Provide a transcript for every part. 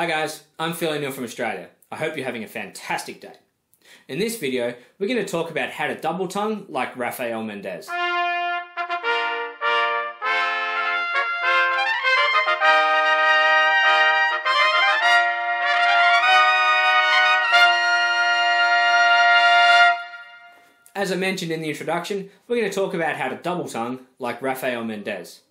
Hi guys, I'm Phill O'Neill from Australia. I hope you're having a fantastic day. In this video, we're going to talk about how to double tongue like Rafael Mendez. As I mentioned in the introduction, we're going to talk about how to double tongue like Rafael Mendez.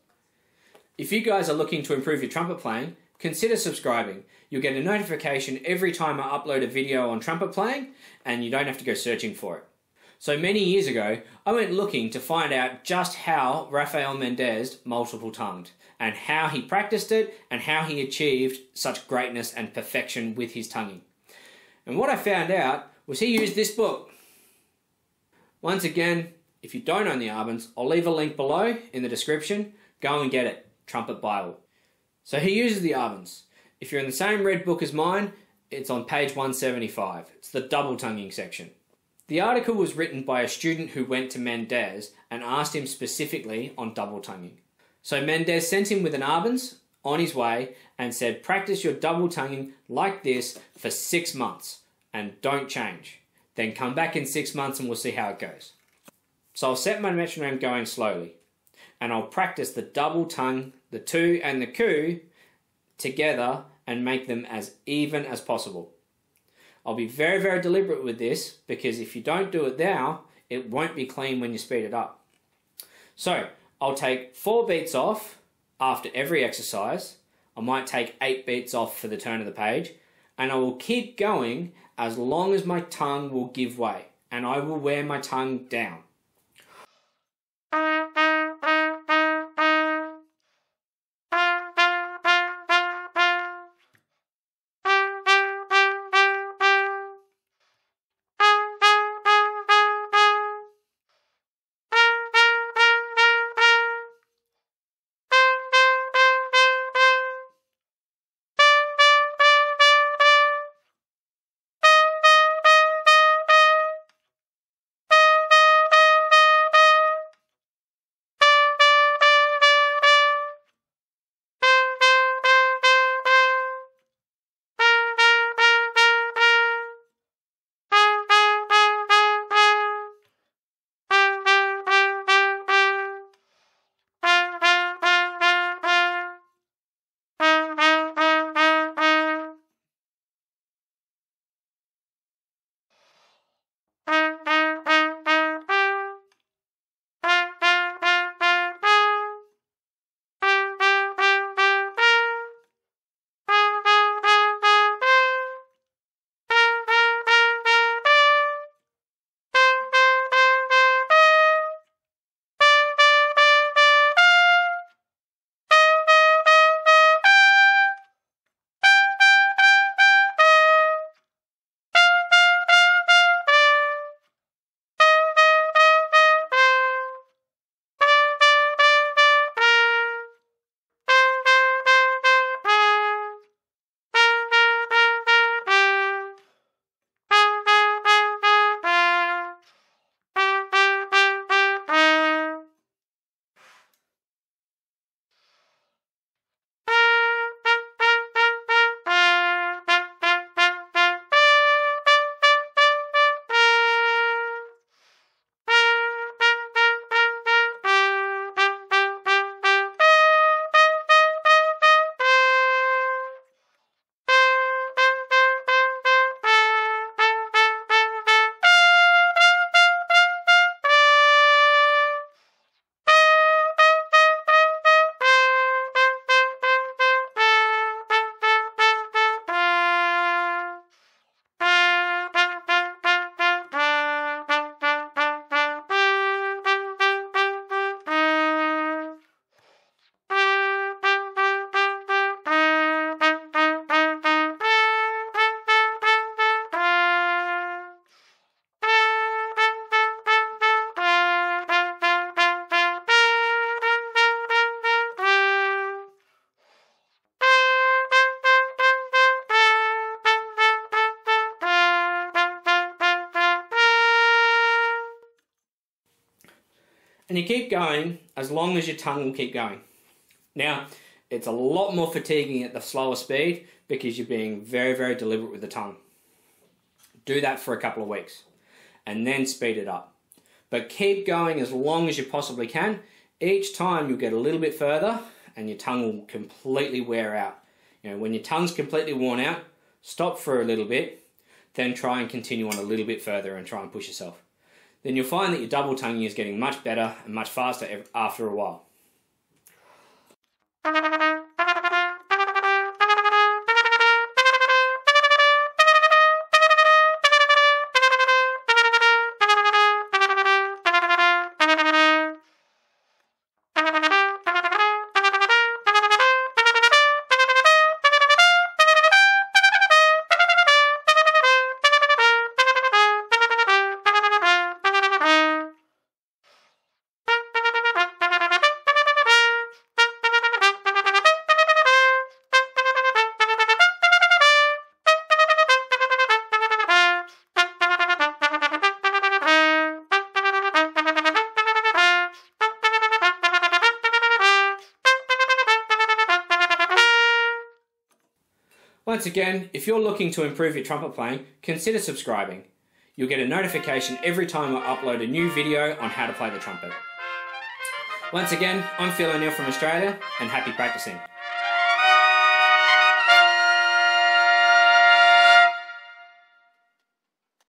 If you guys are looking to improve your trumpet playing, consider subscribing. You'll get a notification every time I upload a video on trumpet playing, and you don't have to go searching for it. So many years ago, I went looking to find out just how Rafael Mendez multiple tongued, and how he practiced it, and how he achieved such greatness and perfection with his tonguing. And what I found out was he used this book. Once again, if you don't own the Arbans, I'll leave a link below in the description. Go and get it. Trumpet Bible. So he uses the Arbans. If you're in the same red book as mine, it's on page 175. It's the double tonguing section. The article was written by a student who went to Mendez and asked him specifically on double tonguing. So Mendez sent him with an Arbans on his way and said, Practice your double tonguing like this for six months and don't change. Then come back in six months and we'll see how it goes. So I'll set my metronome going slowly and I'll practice the double tongue, the two and the ku together and make them as even as possible. I'll be very, very deliberate with this because if you don't do it now, it won't be clean when you speed it up. So I'll take four beats off after every exercise. I might take eight beats off for the turn of the page, and I will keep going as long as my tongue will give way, and I will wear my tongue down. And you keep going as long as your tongue will keep going. Now, It's a lot more fatiguing at the slower speed because you're being very, very deliberate with the tongue. Do that for a couple of weeks and then speed it up. But keep going as long as you possibly can. Each time you'll get a little bit further and your tongue will completely wear out. You know, when your tongue's completely worn out, stop for a little bit, then try and continue on a little bit further and try and push yourself. Then you'll find that your double tonguing is getting much better and much faster after a while. Once again, if you're looking to improve your trumpet playing, consider subscribing. You'll get a notification every time I upload a new video on how to play the trumpet. Once again, I'm Phill O'Neill from Australia, and happy practicing.